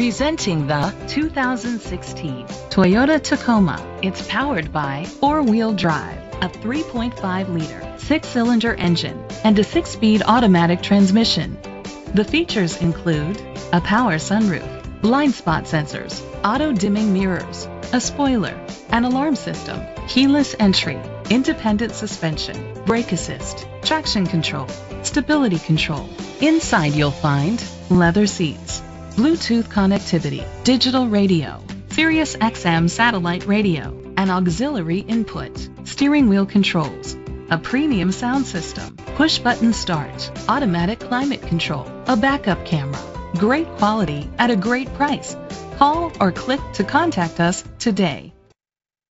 Presenting the 2016 Toyota Tacoma. It's powered by four-wheel drive, a 3.5-liter six-cylinder engine, and a six-speed automatic transmission. The features include a power sunroof, blind spot sensors, auto-dimming mirrors, a spoiler, an alarm system, keyless entry, independent suspension, brake assist, traction control, stability control. Inside you'll find leather seats, Bluetooth connectivity, digital radio, Sirius XM satellite radio, an auxiliary input, steering wheel controls, a premium sound system, push button start, automatic climate control, a backup camera. Great quality at a great price. Call or click to contact us today.